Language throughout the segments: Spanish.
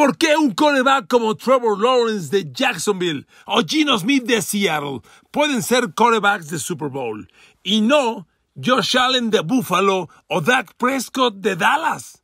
¿Por qué un coreback como Trevor Lawrence de Jacksonville o Gino Smith de Seattle pueden ser corebacks de Super Bowl y no Josh Allen de Buffalo o Dak Prescott de Dallas?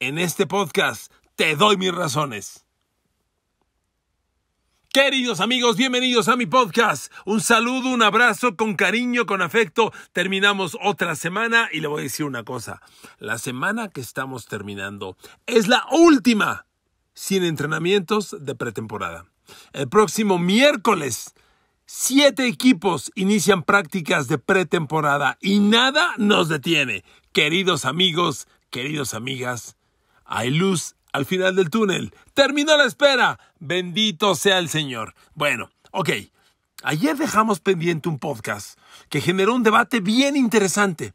En este podcast te doy mis razones. Queridos amigos, bienvenidos a mi podcast. Un saludo, un abrazo con cariño, con afecto. Terminamos otra semana y le voy a decir una cosa. La semana que estamos terminando es la última sin entrenamientos de pretemporada. El próximo miércoles, siete equipos inician prácticas de pretemporada y nada nos detiene. Queridos amigos, queridos amigas, hay luz al final del túnel. Terminó la espera. Bendito sea el Señor. Bueno, ok. Ayer dejamos pendiente un podcast que generó un debate bien interesante.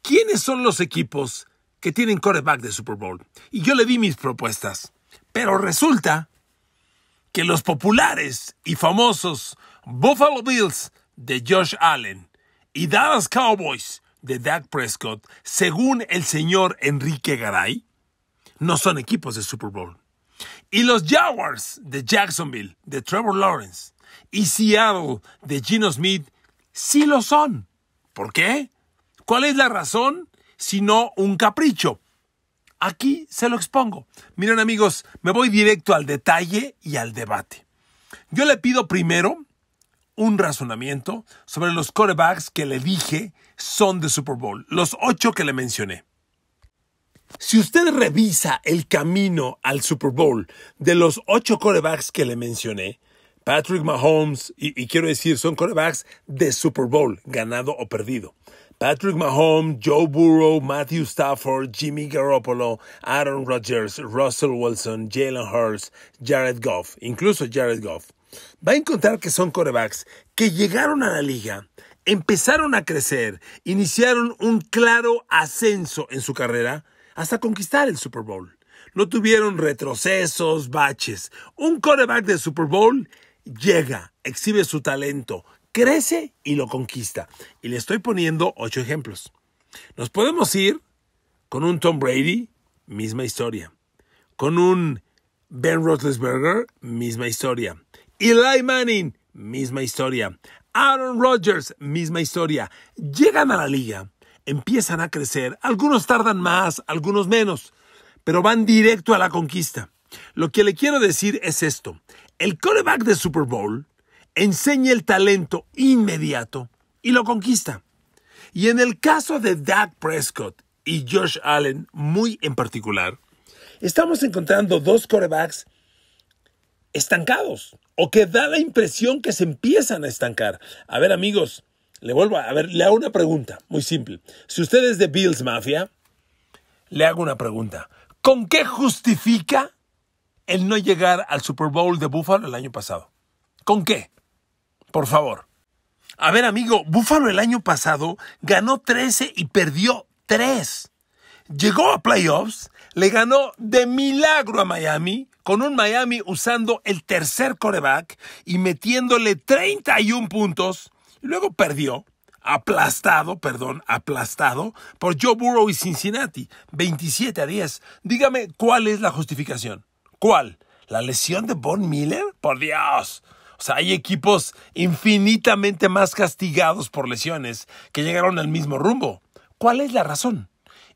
¿Quiénes son los equipos que tienen quarterback de Super Bowl? Y yo le di mis propuestas. Pero resulta que los populares y famosos Buffalo Bills de Josh Allen y Dallas Cowboys de Dak Prescott, según el señor Enrique Garay, no son equipos de Super Bowl. Y los Jaguars de Jacksonville, de Trevor Lawrence, y Seattle de Gino Smith, sí lo son. ¿Por qué? ¿Cuál es la razón? Sino un capricho. Aquí se lo expongo. Miren amigos, me voy directo al detalle y al debate. Yo le pido primero un razonamiento sobre los corebacks que le dije son de Super Bowl, los ocho que le mencioné. Si usted revisa el camino al Super Bowl de los ocho corebacks que le mencioné, Patrick Mahomes, y, quiero decir, son corebacks de Super Bowl, ganado o perdido. Patrick Mahomes, Joe Burrow, Matthew Stafford, Jimmy Garoppolo, Aaron Rodgers, Russell Wilson, Jalen Hurts, Jared Goff, incluso Jared Goff. Va a encontrar que son corebacks que llegaron a la liga, empezaron a crecer, iniciaron un claro ascenso en su carrera, hasta conquistar el Super Bowl. No tuvieron retrocesos, baches. Un quarterback de Super Bowl llega, exhibe su talento, crece y lo conquista. Y le estoy poniendo ocho ejemplos. Nos podemos ir con un Tom Brady, misma historia. Con un Ben Roethlisberger, misma historia. Eli Manning, misma historia. Aaron Rodgers, misma historia. Llegan a la liga empiezan a crecer. Algunos tardan más, algunos menos, pero van directo a la conquista. Lo que le quiero decir es esto. El coreback de Super Bowl enseña el talento inmediato y lo conquista. Y en el caso de Dak Prescott y Josh Allen, muy en particular, estamos encontrando dos corebacks estancados o que da la impresión que se empiezan a estancar. A ver amigos, le vuelvo a, ver, le hago una pregunta, muy simple. Si usted es de Bills Mafia, le hago una pregunta. ¿Con qué justifica el no llegar al Super Bowl de Buffalo el año pasado? ¿Con qué? Por favor. A ver, amigo, Buffalo el año pasado ganó 13 y perdió 3. Llegó a playoffs, le ganó de milagro a Miami, con un Miami usando el tercer coreback y metiéndole 31 puntos y luego perdió, aplastado, perdón, aplastado por Joe Burrow y Cincinnati, 27 a 10. Dígame, ¿cuál es la justificación? ¿Cuál? ¿La lesión de Von Miller? Por Dios. O sea, hay equipos infinitamente más castigados por lesiones que llegaron al mismo rumbo. ¿Cuál es la razón?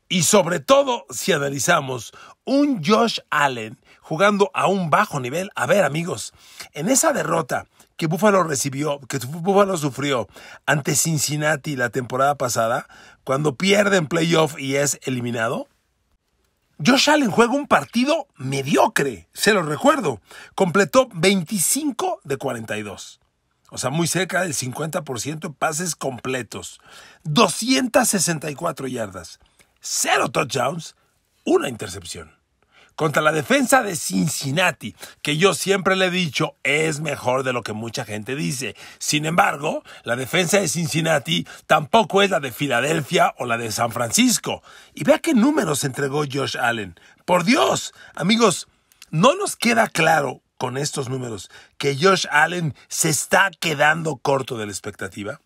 Y sobre todo, si analizamos un Josh Allen jugando a un bajo nivel, a ver amigos, en esa derrota que Buffalo recibió, que Buffalo sufrió ante Cincinnati la temporada pasada, cuando pierde en playoff y es eliminado? Josh Allen juega un partido mediocre, se lo recuerdo. Completó 25 de 42. O sea, muy cerca del 50% de pases completos. 264 yardas. Cero touchdowns, una intercepción contra la defensa de Cincinnati, que yo siempre le he dicho es mejor de lo que mucha gente dice. Sin embargo, la defensa de Cincinnati tampoco es la de Filadelfia o la de San Francisco. Y vea qué números entregó Josh Allen. Por Dios, amigos, no nos queda claro con estos números que Josh Allen se está quedando corto de la expectativa.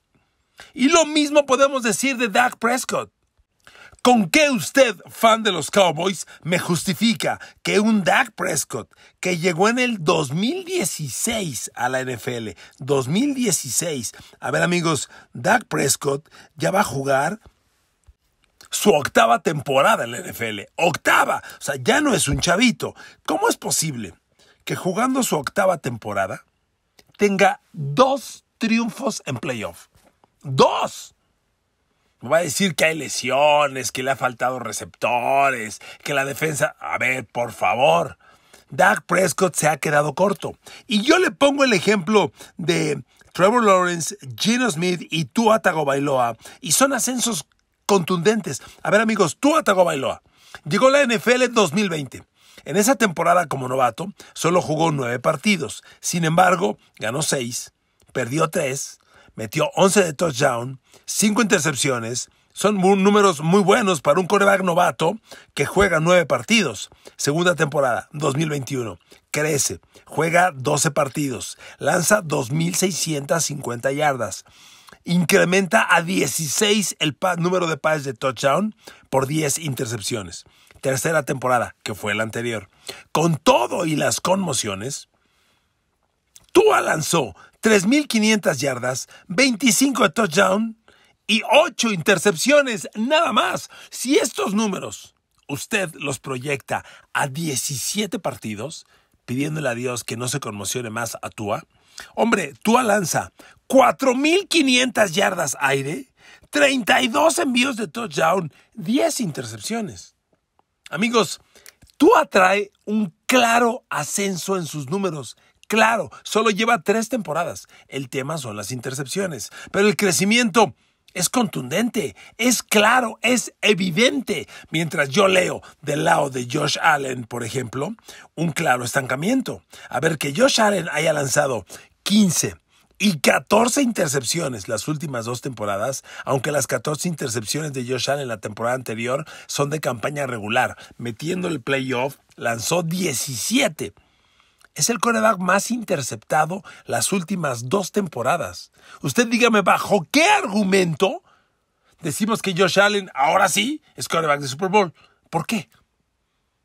Y lo mismo podemos decir de Dak Prescott. ¿Con qué usted, fan de los Cowboys, me justifica que un Dak Prescott que llegó en el 2016 a la NFL, 2016, a ver amigos, Dak Prescott ya va a jugar su octava temporada en la NFL, octava, o sea, ya no es un chavito. ¿Cómo es posible que jugando su octava temporada tenga dos triunfos en playoff? Dos. Va a decir que hay lesiones, que le ha faltado receptores, que la defensa... A ver, por favor. Dak Prescott se ha quedado corto. Y yo le pongo el ejemplo de Trevor Lawrence, Gino Smith y Tua Tagovailoa. Y son ascensos contundentes. A ver amigos, Tua Tagovailoa. Llegó la NFL en 2020. En esa temporada como novato solo jugó nueve partidos. Sin embargo, ganó seis, perdió tres, metió 11 de touchdown, 5 intercepciones. Son números muy buenos para un coreback novato que juega 9 partidos. Segunda temporada, 2021. Crece, juega 12 partidos, lanza 2.650 yardas. Incrementa a 16 el número de pases de touchdown por 10 intercepciones. Tercera temporada, que fue la anterior. Con todo y las conmociones, Tua lanzó 3.500 yardas, 25 de touchdown y 8 intercepciones, nada más. Si estos números usted los proyecta a 17 partidos, pidiéndole a Dios que no se conmocione más a Tua, hombre, Tua lanza 4.500 yardas aire, 32 envíos de touchdown, 10 intercepciones. Amigos, Tua trae un claro ascenso en sus números Claro, solo lleva tres temporadas. El tema son las intercepciones. Pero el crecimiento es contundente, es claro, es evidente. Mientras yo leo del lado de Josh Allen, por ejemplo, un claro estancamiento. A ver, que Josh Allen haya lanzado 15 y 14 intercepciones las últimas dos temporadas, aunque las 14 intercepciones de Josh Allen la temporada anterior son de campaña regular. Metiendo el playoff, lanzó 17 es el coreback más interceptado las últimas dos temporadas. Usted dígame, ¿bajo qué argumento decimos que Josh Allen ahora sí es coreback de Super Bowl? ¿Por qué?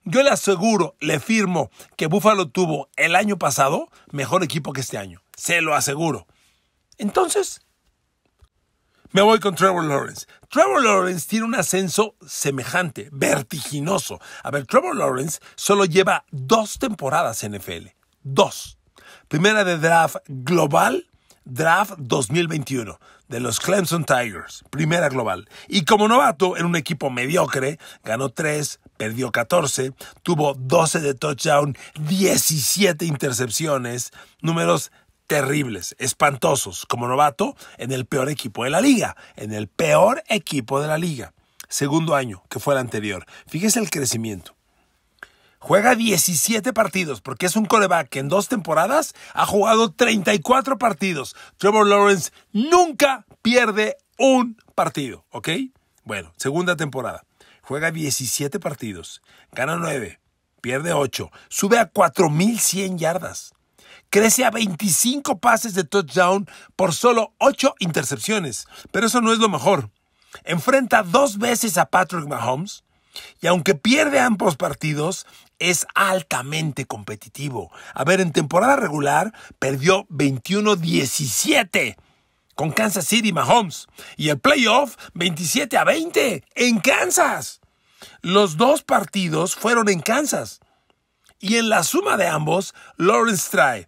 Yo le aseguro, le firmo que Buffalo tuvo el año pasado mejor equipo que este año. Se lo aseguro. Entonces, me voy con Trevor Lawrence. Trevor Lawrence tiene un ascenso semejante, vertiginoso. A ver, Trevor Lawrence solo lleva dos temporadas en NFL. Dos. Primera de draft global, draft 2021 de los Clemson Tigers, primera global. Y como novato en un equipo mediocre, ganó 3, perdió 14, tuvo 12 de touchdown, 17 intercepciones, números terribles, espantosos, como novato en el peor equipo de la liga, en el peor equipo de la liga. Segundo año, que fue el anterior. Fíjese el crecimiento. Juega 17 partidos porque es un coreback que en dos temporadas ha jugado 34 partidos. Trevor Lawrence nunca pierde un partido, ¿ok? Bueno, segunda temporada. Juega 17 partidos, gana 9, pierde 8, sube a 4.100 yardas. Crece a 25 pases de touchdown por solo 8 intercepciones. Pero eso no es lo mejor. Enfrenta dos veces a Patrick Mahomes y aunque pierde ambos partidos, es altamente competitivo. A ver, en temporada regular perdió 21-17 con Kansas City Mahomes y el playoff 27 a 20 en Kansas. Los dos partidos fueron en Kansas. Y en la suma de ambos, Lawrence trae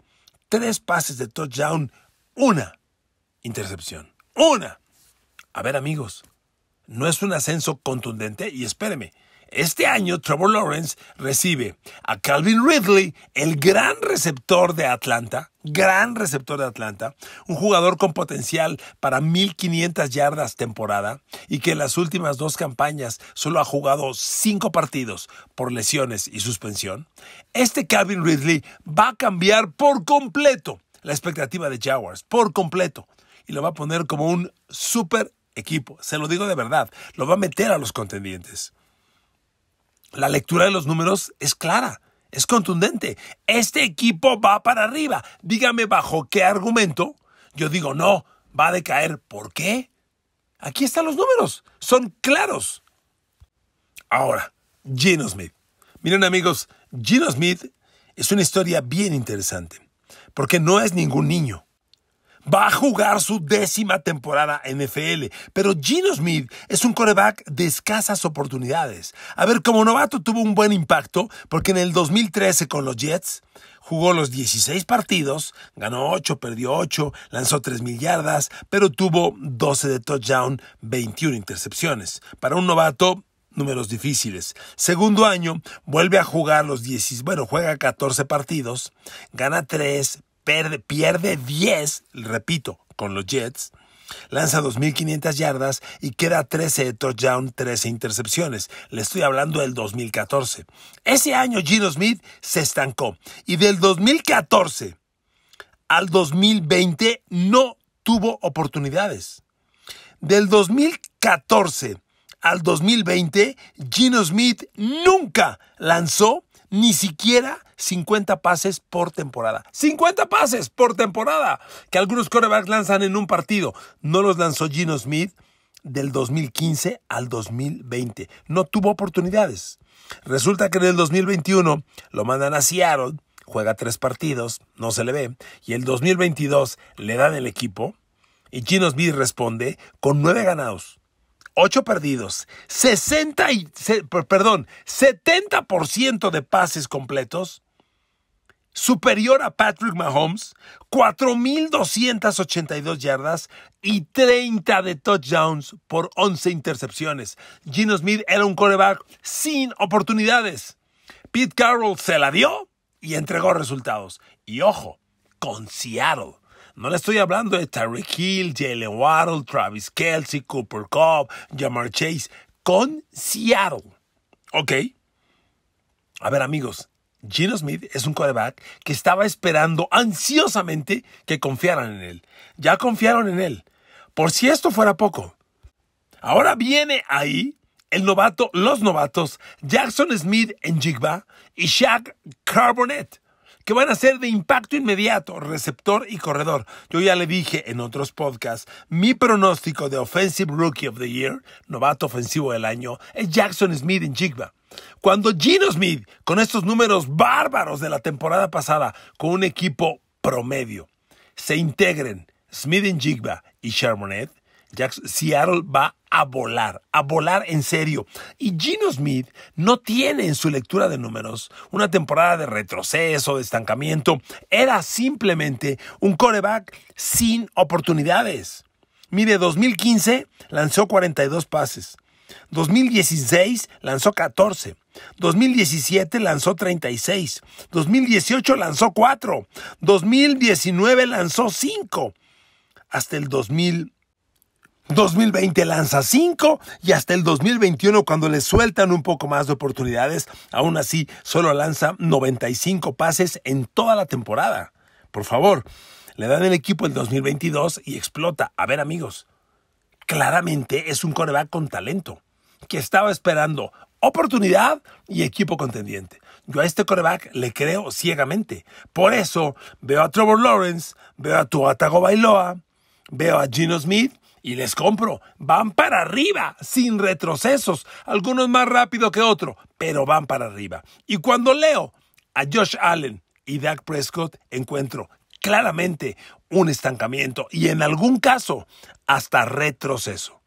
tres pases de touchdown, una intercepción. Una. A ver amigos, no es un ascenso contundente y espéreme, este año Trevor Lawrence recibe a Calvin Ridley, el gran receptor de Atlanta, gran receptor de Atlanta, un jugador con potencial para 1500 yardas temporada y que en las últimas dos campañas solo ha jugado cinco partidos por lesiones y suspensión. Este Calvin Ridley va a cambiar por completo la expectativa de Jaguars, por completo, y lo va a poner como un super equipo. Se lo digo de verdad, lo va a meter a los contendientes la lectura de los números es clara, es contundente. Este equipo va para arriba. Dígame bajo qué argumento. Yo digo, no, va a decaer. ¿Por qué? Aquí están los números. Son claros. Ahora, Gino Smith. Miren amigos, Gino Smith es una historia bien interesante, porque no es ningún niño. Va a jugar su décima temporada NFL, pero Gino Smith es un coreback de escasas oportunidades. A ver, como novato tuvo un buen impacto, porque en el 2013 con los Jets jugó los 16 partidos, ganó 8, perdió 8, lanzó 3.000 yardas, pero tuvo 12 de touchdown, 21 intercepciones. Para un novato, números difíciles. Segundo año, vuelve a jugar los 10, bueno, juega 14 partidos, gana 3, pierde, pierde 10, repito, con los Jets, lanza 2.500 yardas y queda 13 de touchdown, 13 intercepciones. Le estoy hablando del 2014. Ese año Gino Smith se estancó y del 2014 al 2020 no tuvo oportunidades. Del 2014 al 2020, Gino Smith nunca lanzó ni siquiera 50 pases por temporada. 50 pases por temporada que algunos quarterbacks lanzan en un partido. No los lanzó Gino Smith del 2015 al 2020. No tuvo oportunidades. Resulta que en el 2021 lo mandan a Seattle, juega tres partidos, no se le ve, y el 2022 le dan el equipo y Gino Smith responde con nueve ganados, 8 perdidos, 60 y, perdón, 70% de pases completos, superior a Patrick Mahomes, 4.282 yardas y 30 de touchdowns por 11 intercepciones. Gino Smith era un coreback sin oportunidades. Pete Carroll se la dio y entregó resultados. Y ojo, con Seattle. No le estoy hablando de Tyreek Hill, Jalen Waddle, Travis Kelsey, Cooper Cobb, Jamar Chase, con Seattle. ¿Ok? A ver, amigos, Gino Smith es un quarterback que estaba esperando ansiosamente que confiaran en él. Ya confiaron en él. Por si esto fuera poco. Ahora viene ahí el novato, los novatos Jackson Smith en Jigba y Shaq Carbonet que van a ser de impacto inmediato, receptor y corredor. Yo ya le dije en otros podcasts, mi pronóstico de Offensive Rookie of the Year, novato ofensivo del año, es Jackson Smith en Jigba. Cuando Gino Smith, con estos números bárbaros de la temporada pasada, con un equipo promedio, se integren Smith en Jigba y Shermanet, Seattle va a volar, a volar en serio. Y Gino Smith no tiene en su lectura de números una temporada de retroceso, de estancamiento. Era simplemente un coreback sin oportunidades. Mire, 2015 lanzó 42 pases. 2016 lanzó 14. 2017 lanzó 36. 2018 lanzó 4. 2019 lanzó 5. Hasta el 2000 2020 lanza 5 y hasta el 2021 cuando le sueltan un poco más de oportunidades, aún así solo lanza 95 pases en toda la temporada. Por favor, le dan el equipo el 2022 y explota. A ver amigos, claramente es un coreback con talento, que estaba esperando oportunidad y equipo contendiente. Yo a este coreback le creo ciegamente. Por eso veo a Trevor Lawrence, veo a Tuatago Bailoa, veo a Gino Smith y les compro. Van para arriba, sin retrocesos. Algunos más rápido que otro, pero van para arriba. Y cuando leo a Josh Allen y Dak Prescott, encuentro claramente un estancamiento y en algún caso hasta retroceso.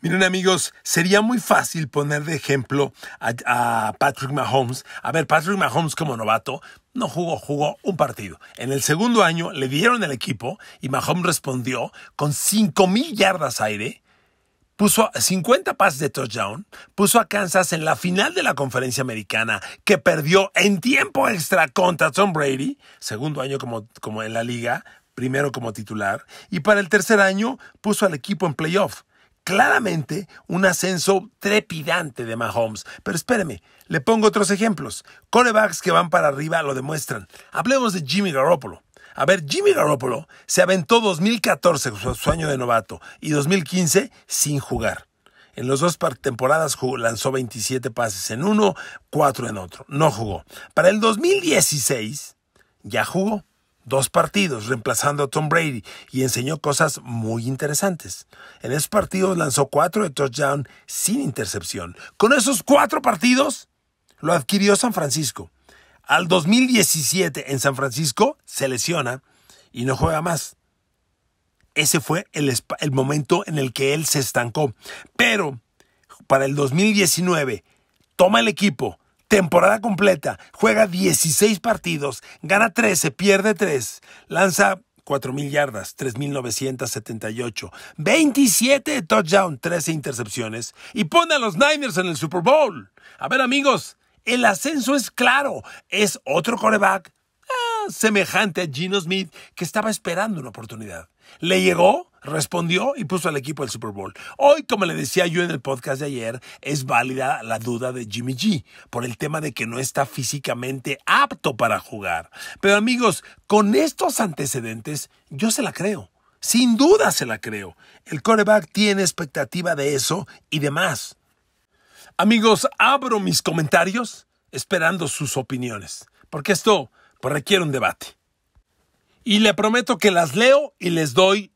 Miren amigos, sería muy fácil poner de ejemplo a, Patrick Mahomes. A ver, Patrick Mahomes como novato no jugó, jugó un partido. En el segundo año le dieron el equipo y Mahomes respondió con 5.000 yardas aire, puso 50 pases de touchdown, puso a Kansas en la final de la conferencia americana que perdió en tiempo extra contra Tom Brady, segundo año como, como en la liga, primero como titular, y para el tercer año puso al equipo en playoff claramente un ascenso trepidante de Mahomes. Pero espéreme, le pongo otros ejemplos. Corebacks que van para arriba lo demuestran. Hablemos de Jimmy Garoppolo. A ver, Jimmy Garoppolo se aventó 2014, su año de novato, y 2015 sin jugar. En las dos temporadas lanzó 27 pases en uno, 4 en otro. No jugó. Para el 2016 ya jugó. Dos partidos reemplazando a Tom Brady y enseñó cosas muy interesantes. En esos partidos lanzó cuatro de touchdown sin intercepción. Con esos cuatro partidos lo adquirió San Francisco. Al 2017 en San Francisco se lesiona y no juega más. Ese fue el, el momento en el que él se estancó. Pero para el 2019 toma el equipo, temporada completa, juega 16 partidos, gana 13, pierde 3, lanza 4.000 yardas, 3.978, 27 touchdown, 13 intercepciones y pone a los Niners en el Super Bowl. A ver amigos, el ascenso es claro, es otro coreback ah, semejante a Gino Smith que estaba esperando una oportunidad. Le llegó, respondió y puso al equipo el Super Bowl. Hoy, como le decía yo en el podcast de ayer, es válida la duda de Jimmy G por el tema de que no está físicamente apto para jugar. Pero amigos, con estos antecedentes, yo se la creo. Sin duda se la creo. El coreback tiene expectativa de eso y demás. Amigos, abro mis comentarios esperando sus opiniones, porque esto requiere un debate. Y le prometo que las leo y les doy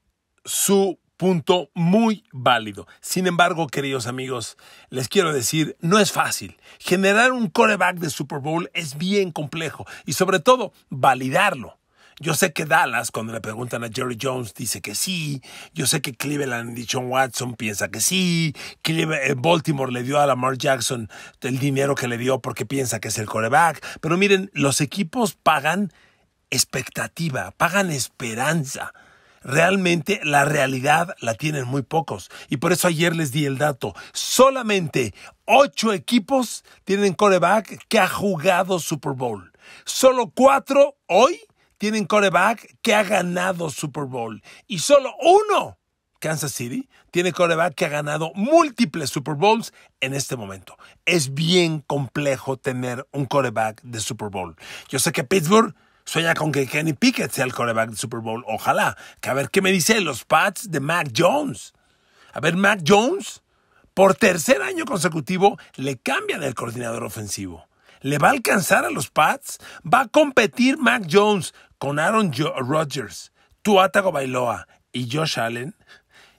su punto muy válido. Sin embargo, queridos amigos, les quiero decir, no es fácil. Generar un coreback de Super Bowl es bien complejo y sobre todo validarlo. Yo sé que Dallas, cuando le preguntan a Jerry Jones, dice que sí. Yo sé que Cleveland y John Watson piensa que sí. Eh, Baltimore le dio a Lamar Jackson el dinero que le dio porque piensa que es el coreback. Pero miren, los equipos pagan expectativa, pagan esperanza. Realmente la realidad la tienen muy pocos. Y por eso ayer les di el dato. Solamente ocho equipos tienen coreback que ha jugado Super Bowl. Solo cuatro hoy tienen coreback que ha ganado Super Bowl. Y solo uno, Kansas City, tiene coreback que ha ganado múltiples Super Bowls en este momento. Es bien complejo tener un coreback de Super Bowl. Yo sé que Pittsburgh sueña con que Kenny Pickett sea el coreback de Super Bowl. Ojalá. Que a ver qué me dicen los Pats de Mac Jones. A ver, Mac Jones, por tercer año consecutivo, le cambian el coordinador ofensivo. ¿Le va a alcanzar a los Pats? ¿Va a competir Mac Jones con Aaron Rodgers, Tuatago Bailoa y Josh Allen?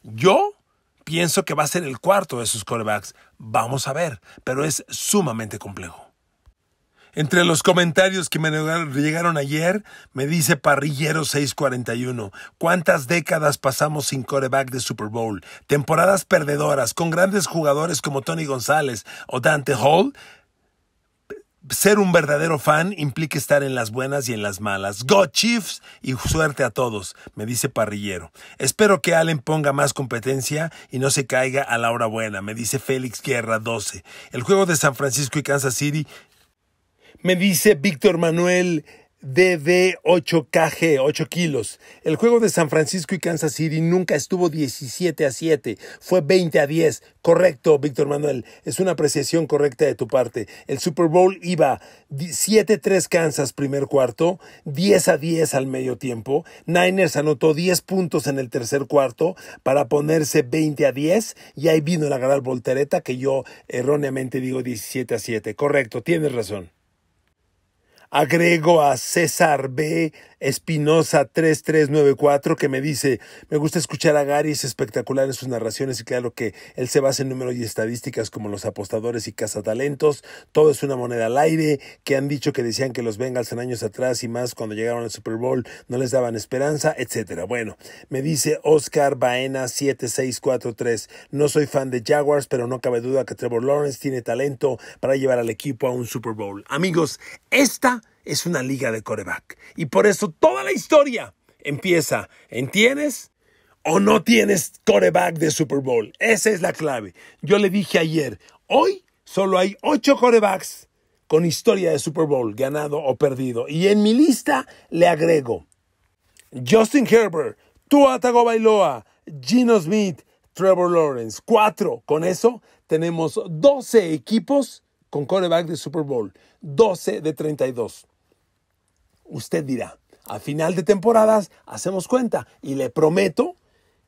Yo pienso que va a ser el cuarto de sus corebacks. Vamos a ver, pero es sumamente complejo. Entre los comentarios que me llegaron ayer, me dice Parrillero 641, ¿cuántas décadas pasamos sin coreback de Super Bowl? Temporadas perdedoras, con grandes jugadores como Tony González o Dante Hall. Ser un verdadero fan implica estar en las buenas y en las malas. Go Chiefs y suerte a todos, me dice Parrillero. Espero que Allen ponga más competencia y no se caiga a la hora buena, me dice Félix Guerra 12. El juego de San Francisco y Kansas City me dice Víctor Manuel DD8KG, 8 kilos. El juego de San Francisco y Kansas City nunca estuvo 17 a 7, fue 20 a 10. Correcto, Víctor Manuel, es una apreciación correcta de tu parte. El Super Bowl iba 7-3 Kansas primer cuarto, 10 a 10 al medio tiempo. Niners anotó 10 puntos en el tercer cuarto para ponerse 20 a 10 y ahí vino la gran voltereta que yo erróneamente digo 17 a 7. Correcto, tienes razón. Agrego a César B. Espinosa 3394 que me dice, me gusta escuchar a Gary, es espectacular en sus narraciones y claro que él se basa en números y estadísticas como los apostadores y cazatalentos, todo es una moneda al aire, que han dicho que decían que los Bengals en años atrás y más cuando llegaron al Super Bowl no les daban esperanza, etcétera. Bueno, me dice Oscar Baena 7643, no soy fan de Jaguars, pero no cabe duda que Trevor Lawrence tiene talento para llevar al equipo a un Super Bowl. Amigos, esta es una liga de coreback. Y por eso toda la historia empieza en tienes o no tienes coreback de Super Bowl. Esa es la clave. Yo le dije ayer, hoy solo hay ocho corebacks con historia de Super Bowl, ganado o perdido. Y en mi lista le agrego Justin Herbert, Tua Tagovailoa, Gino Smith, Trevor Lawrence. Cuatro. Con eso tenemos 12 equipos con coreback de Super Bowl. 12 de 32. Usted dirá, a final de temporadas hacemos cuenta y le prometo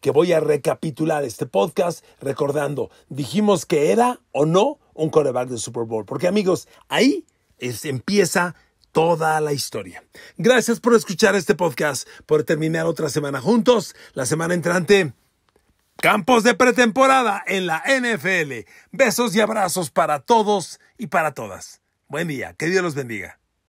que voy a recapitular este podcast recordando, dijimos que era o no un coreback de Super Bowl. Porque amigos, ahí empieza toda la historia. Gracias por escuchar este podcast, por terminar otra semana juntos. La semana entrante, campos de pretemporada en la NFL. Besos y abrazos para todos y para todas. Buen día, que Dios los bendiga.